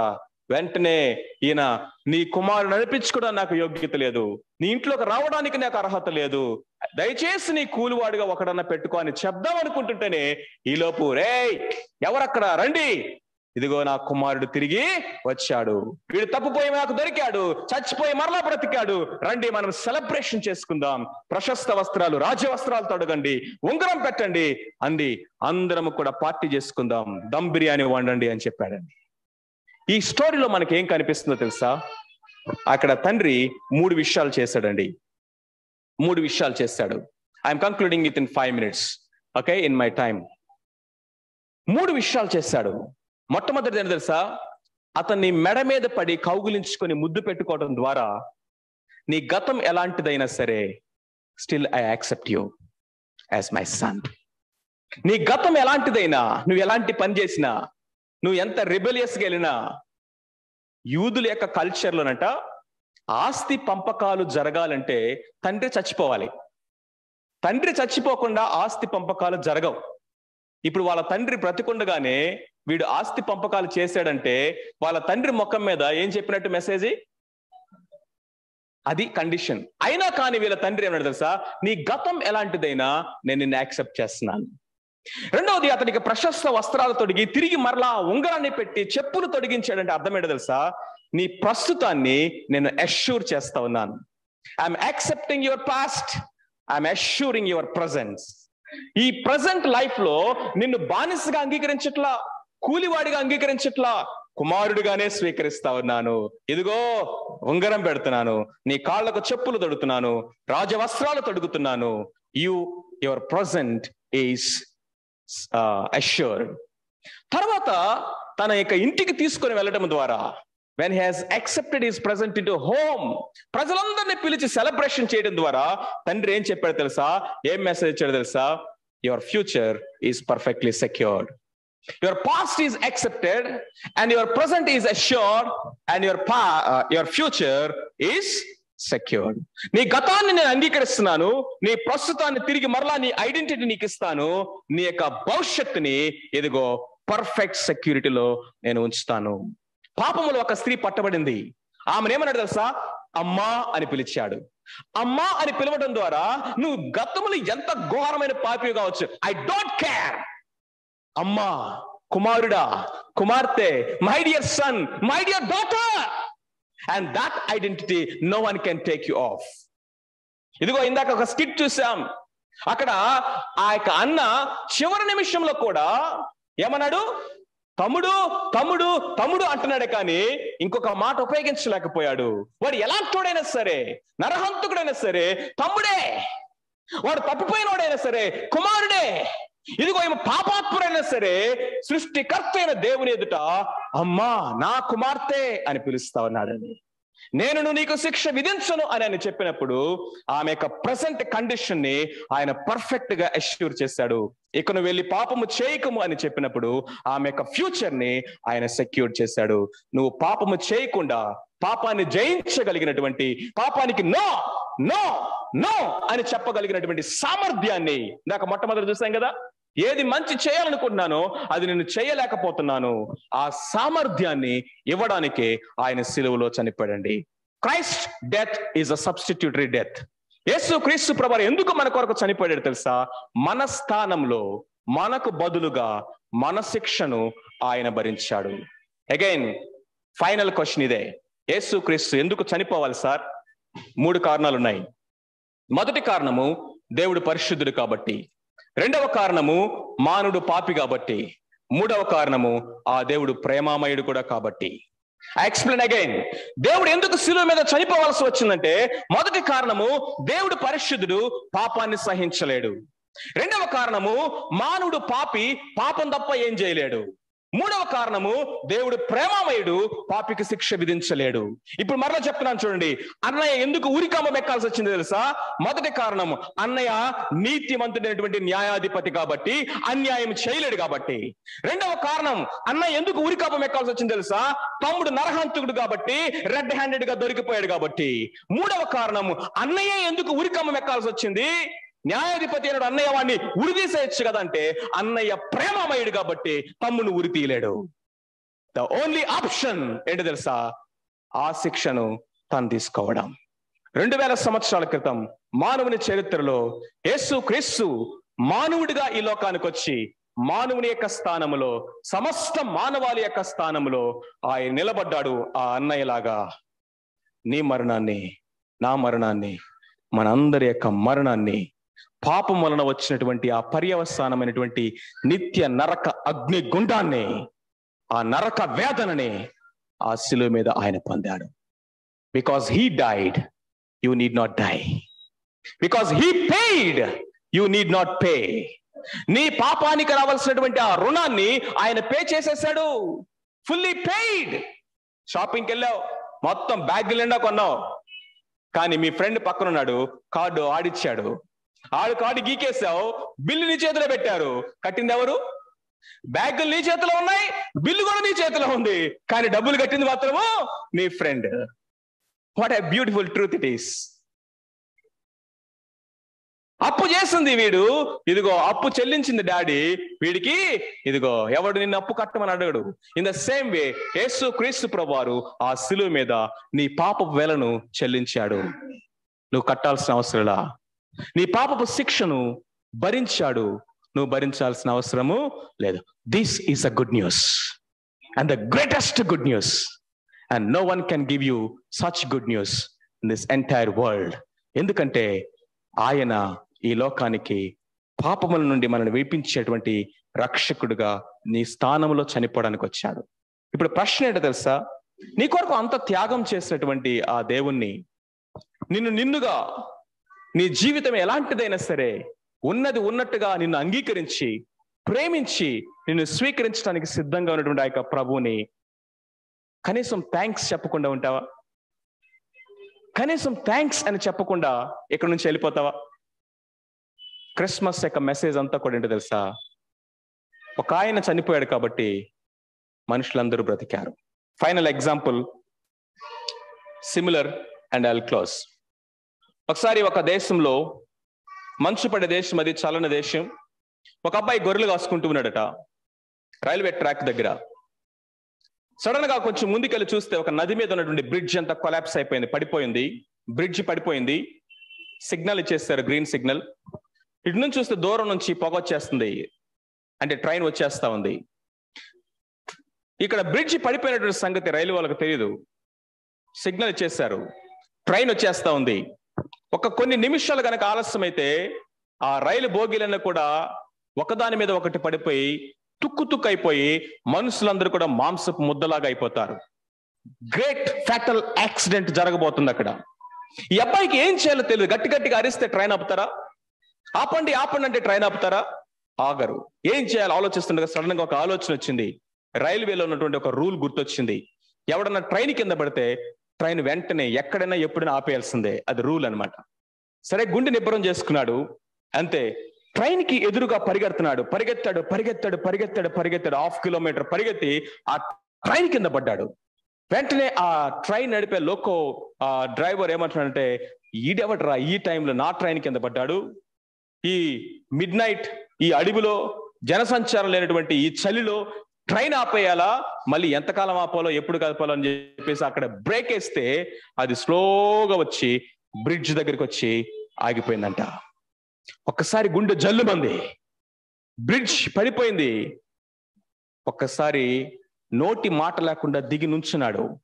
వెంటనే ఈయన నీ కుమారుడు నడిపించుకోవడానికి నాకు యోగ్యత లేదు. నీ ఇంట్లోకి రావడానికి నాకు అర్హత లేదు. దయచేసి నీ కూలివాడిగా ఒకడన్నా పెట్టుకో అని చెప్దాం అనుకుంటుంటేనే ఈలోపు రే ఎవరక్కడ? రండి. ఇదిగో నా కుమారుడు తిరిగి వచ్చాడు. వీడు తప్పుపోయి నాకు దొరికాడు. చచ్చిపోయి మరలా బ్రతికాడు. రండి మనం సెలబ్రేషన్ చేసుకుందాం. ప్రశస్త వస్త్రాలు రాజ్య వస్త్రాలు తొడగండి ఉంగరం పెట్టండి. అంది. అందరం కూడా పార్టీ చేసుకుందాం. దమ్ బిర్యానీ వండండి అని చెప్పాడండి. ఈ స్టోరీలో మనకి ఏం కనిపిస్తుందో తెలుసా? అక్కడ తండ్రి మూడు విషయాలు చేశాడండి. మూడు విషయాలు చేశాడు I'm concluding within five minutes okay in my time మూడు విషయాలు చేశాడు మొట్టమొదటిది ఏంటి తెలుసా? అతన్ని మెడ మీద పడి కౌగులించుకొని ముద్దు పెట్టుకోవడం ద్వారా నీ గతం ఎలాంటిదైనా సరే still I accept you as my son. నీ గతం ఎలాంటిదైనా నువ్వు ఎలాంటి పని చేసినా నువ్వు ఎంత రిబెలియస్గా వెళ్ళినా యూదుల యొక్క కల్చర్లోనట ఆస్తి పంపకాలు జరగాలంటే తండ్రి చచ్చిపోవాలి. తండ్రి చచ్చిపోకుండా ఆస్తి పంపకాలు జరగవు. ఇప్పుడు వాళ్ళ తండ్రి బ్రతికుండగానే వీడు ఆస్తి పంపకాలు చేశాడంటే వాళ్ళ తండ్రి ముఖం మీద ఏం చెప్పినట్టు మెసేజ్ అది కండిషన్ అయినా కానీ వీళ్ళ తండ్రి ఏమన్నాడు తెలుసా? నీ గతం ఎలాంటిదైనా నేను నిన్ను యాక్సెప్ట్ చేస్తున్నాను. రెండవది అతనికి ప్రశస్త వస్త్రాలు తొడిగి తిరిగి మరలా ఉంగరాన్ని పెట్టి చెప్పులు తొడిగించాడంటే అర్థం ఏంటో తెలుసా? నీ ప్రస్తుతాన్ని నేను అష్యూర్ చేస్తా ఉన్నాను. I'm accepting your past I'm assuring your presence ఈ ప్రజెంట్ లైఫ్లో నిన్ను బానిసగా అంగీకరించట్లా. కూలివాడిగా అంగీకరించట్లా? కుమారుడిగానే స్వీకరిస్తా ఉన్నాను. ఇదిగో ఉంగరం పెడుతున్నాను. నీ కాళ్ళకు చెప్పులు తొడుగుతున్నాను. రాజవస్త్రాలు తొడుగుతున్నాను. You your present is assured తర్వాత తన యొక్క ఇంటికి తీసుకొని వెళ్ళడం ద్వారా when has accepted is present in home ప్రజలందరినీ పిలిచి సెలబ్రేషన్ చేయడం ద్వారా తండ్రి ఏం చెప్పాడు తెలుసా? ఏం మెసేజ్ ఇచ్చాడు తెలుసా? Your future is perfectly secured your past is and and your is assured and and your uh, your future is secured నీ గతాన్ని నేను అంగీకరిస్తున్నాను నీ ప్రస్తుతాన్ని తిరిగి మరలా నీ ఐడెంటిటీ నీకు ఇస్తాను నీ యొక్క భవిష్యత్తుని ఎదుగో పర్ఫెక్ట్ సెక్యూరిటీలో నేను ఉంచుతాను. పాపములో ఒక స్త్రీ పట్టబడింది. ఆమెను ఏమన్నాడు తెలుసా? అమ్మా అని పిలిచాడు. అమ్మా అని పిలవడం ద్వారా నువ్వు గతములు ఎంత ఘోరమైన పాపి కావచ్చు. ఐ డోంట్ కేర్ అమ్మా కుమారుడా కుమార్తె my dear son my dear daughter and that identity no one can take you off ఇదిగో ఇందాక ఒక స్కిట్ చూసాం అక్కడ ఆ యొక్క అన్న చివరి నిమిషంలో కూడా ఏమన్నాడు? తమ్ముడు తమ్ముడు తమ్ముడు అంటున్నాడే కానీ ఇంకొక మాట ఉపయోగించలేకపోయాడు. వాడు ఎలాంటోడైనా సరే నరహంతకుడైనా సరే తమ్ముడే. వాడు తప్పిపోయినోడైనా సరే కుమారుడే. ఇదిగో ఈమె పాపాత్ముడైనా సరే సృష్టికర్త అయిన దేవుని ఎదుట అమ్మా నా కుమార్తె అని పిలుస్తా ఉన్నాడని నేను నీకు శిక్ష విధించను అని ఆయన చెప్పినప్పుడు ఆమె యొక్క ప్రజెంట్ కండిషన్ని ఆయన పర్ఫెక్ట్గా అష్యూర్ చేశాడు. ఇక నువ్వు వెళ్ళి పాపము చేయకము అని చెప్పినప్పుడు ఆమె యొక్క ఫ్యూచర్ని ఆయన సెక్యూర్ చేశాడు. నువ్వు పాపము చేయకుండా పాపాన్ని జయించగలిగినటువంటి పాపానికి నో నో నో అని చెప్పగలిగినటువంటి సామర్థ్యాన్ని ఇందాక మొట్టమొదటి చూసాం కదా? ఏది మంచి చేయాలనుకుంటున్నానో అది నేను చేయలేకపోతున్నాను. ఆ సామర్థ్యాన్ని ఇవ్వడానికే ఆయన సిలువలో చనిపోయాడండి. Christ death is a substitutionary death యేసు క్రీస్తు ప్రభావం ఎందుకు మన కొరకు చనిపోయాడు తెలుసా? మన స్థానంలో మనకు బదులుగా మన శిక్షను ఆయన భరించాడు. అగైన్ ఫైనల్ క్వశ్చన్ ఇదే. యేసు క్రీస్తు ఎందుకు చనిపోవాలి సార్? మూడు కారణాలు ఉన్నాయి మొదటి కారణము దేవుడు పరిశుద్ధుడు కాబట్టి. రెండవ కారణము మానుడు పాపి కాబట్టి. మూడవ కారణము ఆ దేవుడు ప్రేమామయుడు కూడా కాబట్టి. ఐ ఎక్స్ప్లెయిన్ అగైన్ దేవుడు ఎందుకు శిలువ మీద చనిపోవాల్సి వచ్చిందంటే మొదటి కారణము దేవుడు పరిశుద్ధుడు పాపాన్ని సహించలేడు. రెండవ కారణము మానవుడు పాపి పాపం తప్ప ఏం చేయలేడు. మూడవ కారణము దేవుడు ప్రేమమయుడు పాపికి శిక్ష విధించలేడు. ఇప్పుడు మరలా చెప్తున్నాను చూడండి అన్నయ్య ఎందుకు ఊరికామం ఎక్కాల్సి వచ్చింది తెలుసా? మొదటి కారణం అన్నయ్య నీతివంతుడైనటువంటి న్యాయాధిపతి కాబట్టి అన్యాయం చేయలేడు కాబట్టి. రెండవ కారణం అన్నయ్య ఎందుకు ఊరికాపం ఎక్కాల్సి వచ్చింది తెలుసా? తమ్ముడు నరహంతకుడు కాబట్టి రెడ్ హ్యాండెడ్గా దొరికిపోయాడు కాబట్టి. మూడవ కారణం అన్నయ్య ఎందుకు ఊరికామం ఎక్కాల్సి వచ్చింది? న్యాయాధిపతి అయిన అన్నయ్య వాడిని ఉరి తీసేయచ్చు కదంటే అన్నయ్య ప్రేమమయుడు కాబట్టి తమ్మును ఉరి తీయలేడు. ద ఓన్లీ ఆప్షన్ ఏంటి తెలుసా? ఆ శిక్షను తను తీసుకోవడం. రెండు వేల సంవత్సరాల క్రితం మానవుని చరిత్రలో యేసు క్రీస్తు మానవుడిగా ఈ లోకానికి వచ్చి మానవుని యొక్క స్థానములో సమస్త మానవాళి యొక్క స్థానములో ఆయన నిలబడ్డాడు ఆ అన్నయ్యలాగా. నీ మరణాన్ని నా మరణాన్ని మనందరి యొక్క మరణాన్ని పాపం వలన వచ్చినటువంటి ఆ పర్యవసానమైనటువంటి నిత్య నరక అగ్ని గుండాన్ని ఆ నరక వేదనని ఆ శిలువ మీద ఆయన పొందాడు. Because he died you need not die because he paid you need not pay నీ పాపానికి రావాల్సినటువంటి ఆ రుణాన్ని ఆయన పే చేసేసాడు. ఫుల్లీ పెయిడ్ షాపింగ్కి వెళ్ళావు మొత్తం బ్యాగ్ నిండా కొన్నావు. కానీ మీ ఫ్రెండ్ పక్కన ఉన్నాడు కార్డు ఆడిచ్చాడు. ఆడు కార్డు గీకేసావు బిల్లు నీ చేతిలో పెట్టారు. కట్టింది ఎవరు? బ్యాగులు నీ చేతిలో ఉన్నాయి బిల్లు కూడా నీ చేతిలో ఉంది. కానీ డబ్బులు కట్టింది మాత్రము నీ friend. What a beautiful truth it is అప్పు చేసింది వీడు. ఇదిగో అప్పు చెల్లించింది డాడీ. వీడికి ఇదిగో ఎవడు నిన్ను అప్పు కట్టమని అడగడు. ఇన్ ద సేమ్ వే యేసు క్రీస్తు ప్రభువారు ఆ శిలువ మీద నీ పాప వెలను చెల్లించాడు. నువ్వు కట్టాల్సిన అవసరంలా నీ పాపపు శిక్షను భరించాడు. నువ్వు భరించాల్సిన అవసరము లేదు. This is a good news and the greatest good news and no one can give you such good news in this entire world ఎందుకంటే ఆయన ఈ లోకానికి పాపముల నుండి మనల్ని విడిపించేటువంటి రక్షకుడుగా నీ స్థానంలో చనిపోవడానికి వచ్చాడు. ఇప్పుడు ప్రశ్న ఏంటో తెలుసా? నీ కొరకు అంత త్యాగం చేసినటువంటి ఆ దేవుణ్ణి నిన్ను నిన్నుగా నీ జీవితం ఎలాంటిదైనా సరే ఉన్నది ఉన్నట్టుగా నిన్ను అంగీకరించి ప్రేమించి నిన్ను స్వీకరించడానికి సిద్ధంగా ఉన్నటువంటి ఆ యొక్క ప్రభువుని కనీసం థ్యాంక్స్ చెప్పకుండా ఉంటావా? కనీసం థ్యాంక్స్ అని చెప్పకుండా ఇక్కడ నుంచి వెళ్ళిపోతావా? క్రిస్మస్ యొక్క మెసేజ్ అంతా కూడా ఏంటో తెలుసా? ఒక ఆయన చనిపోయాడు కాబట్టి మనుషులందరూ బ్రతికారు. Final example similar and I'll close ఒకసారి ఒక దేశంలో మంచు పడే దేశం అది చల్లని దేశం. ఒక అబ్బాయి గొర్రెలు కాసుకుంటూ ఉన్నాడట రైల్వే ట్రాక్ దగ్గర. సడన్గా కొంచెం ముందుకెళ్ళి చూస్తే ఒక నది మీద ఉన్నటువంటి బ్రిడ్జ్ అంతా కొలాప్స్ అయిపోయింది పడిపోయింది. బ్రిడ్జ్ పడిపోయింది. సిగ్నల్ ఇచ్చేస్తారు గ్రీన్ సిగ్నల్. ఇటు నుంచి చూస్తే దూరం నుంచి పొగ వచ్చేస్తుంది. అంటే ట్రైన్ వచ్చేస్తా ఉంది. ఇక్కడ బ్రిడ్జ్ పడిపోయినటువంటి సంగతి రైలు వాళ్ళకి తెలియదు సిగ్నల్ ఇచ్చేస్తారు. ట్రైన్ వచ్చేస్తా ఉంది. ఒక కొన్ని నిమిషాలు కనుక ఆలస్యం అయితే ఆ రైలు బోగీలన్నీ కూడా ఒకదాని మీద ఒకటి పడిపోయి తుక్కు తుక్కు అయిపోయి మనుషులందరూ కూడా మాంసపు ముద్దలాగా అయిపోతారు. గ్రేట్ ఫ్యాటల్ యాక్సిడెంట్ జరగబోతుంది అక్కడ. ఈ అబ్బాయికి ఏం చేయాలో తెలియదు. గట్టి గట్టిగా అరిస్తే ట్రైన్ ఆపుతారా? ఆపండి ఆపండి అంటే ట్రైన్ ఆపుతారా? ఆగరు. ఏం చేయాలో ఆలోచిస్తుండగా సడన్గా ఒక ఆలోచన వచ్చింది. రైల్వేలో ఉన్నటువంటి ఒక రూల్ గుర్తొచ్చింది. ఎవడన్నా ట్రైన్ కింద పడితే ట్రైన్ వెంటనే ఎక్కడైనా ఎప్పుడైనా ఆపేయాల్సిందే. అది రూల్ అన్నమాట. సరే గుండె నిబ్బరం చేసుకున్నాడు. అంతే. ట్రైన్కి ఎదురుగా పరిగెడుతున్నాడు. పరిగెత్తాడు పరిగెత్తాడు పరిగెత్తాడు పరిగెత్తాడు. హాఫ్ కిలోమీటర్ పరిగెత్తి ఆ ట్రైన్ కింద పడ్డాడు. వెంటనే ఆ ట్రైన్ నడిపే లోకో ఆ డ్రైవర్ ఏమంటున్నాడంటే ఈడెవడరా ఈ టైంలో నా ట్రైన్ కింద పడ్డాడు? ఈ మిడ్ నైట్ ఈ అడవిలో జనసంచారం లేనటువంటి ఈ చలిలో ట్రైన్ ఆపేయాలా? మళ్ళీ ఎంతకాలం ఆపాలో ఎప్పుడు కదపాలో అని చెప్పేసి అక్కడ బ్రేక్ వేస్తే అది స్లోగా వచ్చి బ్రిడ్జ్ దగ్గరికి వచ్చి ఆగిపోయిందంట. ఒక్కసారి గుండె జల్లుమంది. బ్రిడ్జ్ పడిపోయింది. ఒక్కసారి నోటి మాట లేకుండా దిగి నుంచున్నాడు.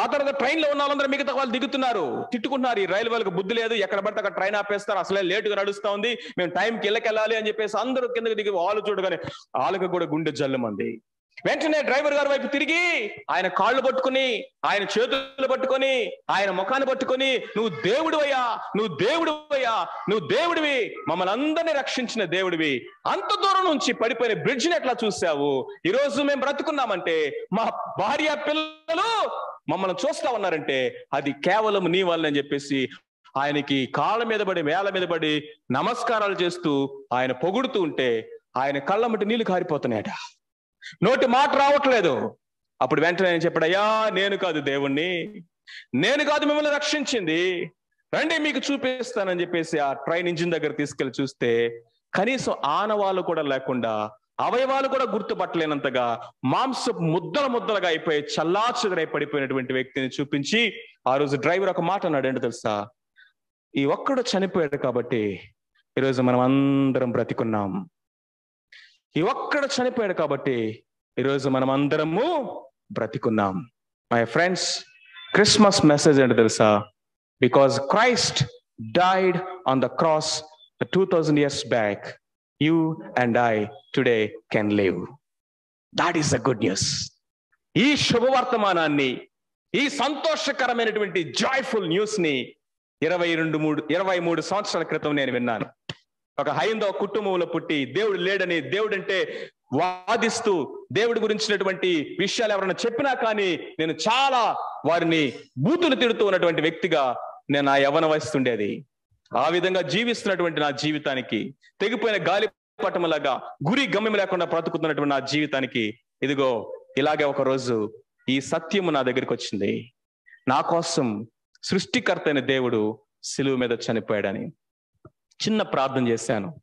ఆ తర్వాత ట్రైన్లో ఉన్న వాళ్ళందరూ మిగతా వాళ్ళు దిగుతున్నారు. తిట్టుకుంటున్నారు. ఈ రైలు వాళ్ళకి బుద్ధి లేదు. ఎక్కడ పడితే అక్కడ ట్రైన్ ఆపేస్తారు. అసలే లేటుగా నడుస్తా ఉంది. మేము టైంకి ఇళ్ళకెళ్ళాలి అని చెప్పేసి అందరూ కిందకి దిగి వాళ్ళు చూడగానే వాళ్ళకి కూడా గుండె జల్లుమంది. వెంటనే డ్రైవర్ గారి వైపు తిరిగి ఆయన కాళ్ళు పట్టుకుని ఆయన చేతులు పట్టుకొని ఆయన ముఖాన్ని పట్టుకొని నువ్వు దేవుడు అయ్యా నువ్వు దేవుడు అయ్యా నువ్వు దేవుడివి మమ్మల్ని అందరినీ రక్షించిన దేవుడివి. అంత దూరం నుంచి పడిపోయిన బ్రిడ్జిని ఎట్లా చూసావు ఈరోజు మేము బ్రతుకున్నామంటే మా భార్య పిల్లలు మమ్మల్ని చూస్తా ఉన్నారంటే అది కేవలం నీ వాళ్ళని చెప్పేసి ఆయనకి కాళ్ళ మీద పడి వేల మీద పడి నమస్కారాలు చేస్తూ ఆయన పొగుడుతూ ఉంటే ఆయన కళ్ళ మట్టి నీళ్ళు కారిపోతున్నాయట. నోటి మాట రావట్లేదు. అప్పుడు వెంటనే నేను చెప్పాడు అయ్యా నేను కాదు దేవుణ్ణి. నేను కాదు మిమ్మల్ని రక్షించింది. రండి మీకు చూపిస్తానని చెప్పేసి ఆ ట్రైన్ ఇంజిన్ దగ్గర తీసుకెళ్ళి చూస్తే కనీసం ఆనవాళ్ళు కూడా లేకుండా అవయవాలు కూడా గుర్తుపట్టలేనంతగా మాంస ముద్దల ముద్దలుగా అయిపోయి చల్లాచుదరై పడిపోయినటువంటి వ్యక్తిని చూపించి ఆ రోజు డ్రైవర్ ఒక మాట అన్నాడు ఏంటో తెలుసా? ఈ ఒక్కడు చనిపోయాడు కాబట్టి ఈరోజు మనం అందరం బ్రతికున్నాం. ఈ ఒక్కడ చనిపోయాడు కాబట్టి ఈరోజు మనం అందరము బ్రతికున్నాం. మై ఫ్రెండ్స్ క్రిస్మస్ మెసేజ్ అంటే తెలుసా? Because Christ died on the cross two thousand years back you and I today can live that is the good news ఈ శుభవర్తమానాన్ని ఈ సంతోషకరమైనటువంటి జాయ్ఫుల్ న్యూస్ని ఇరవై రెండు మూడు ఇరవై మూడు సంవత్సరాల క్రితం నేను విన్నాను. ఒక హైందవ కుటుంబంలో పుట్టి దేవుడు లేడని దేవుడు అంటే వాదిస్తూ దేవుడి గురించినటువంటి విషయాలు ఎవరైనా చెప్పినా కానీ నేను చాలా వారిని బూతులు తిడుతూ ఉన్నటువంటి వ్యక్తిగా నేను ఆ యవన వయస్తుండేది ఆ విధంగా జీవిస్తున్నటువంటి నా జీవితానికి తెగిపోయిన గాలి పటములాగా గురి గమ్యం లేకుండా బ్రతుకుతున్నటువంటి నా జీవితానికి ఇదిగో ఇలాగే ఒక రోజు ఈ సత్యము నా దగ్గరికి వచ్చింది. నా కోసం సృష్టికర్త అయిన దేవుడు సిలువు మీద చనిపోయాడని. చిన్న ప్రార్థన చేశాను.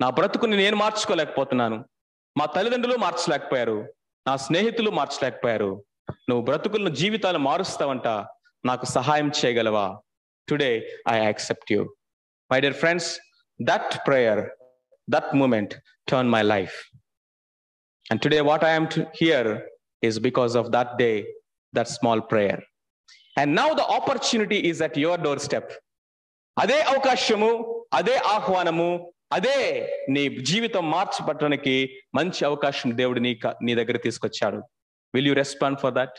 నా బ్రతుకుని నేను మార్చుకోలేకపోతున్నాను. మా తల్లిదండ్రులు మార్చలేకపోయారు. నా స్నేహితులు మార్చలేకపోయారు. నువ్వు బ్రతుకులను జీవితాలు మారుస్తావంట. నాకు సహాయం చేయగలవా? Today I accept you my dear friends that prayer that moment turn my life and today what I'm am to here is because of that day, that small prayer. And now the opportunity is at your. అదే అవకాశము అదే ఆహ్వానము అదే నీ జీవితం మార్చిపట్టడానికి మంచి అవకాశం దేవుడు నీ నీ దగ్గర తీసుకొచ్చాడు. Will you respond for that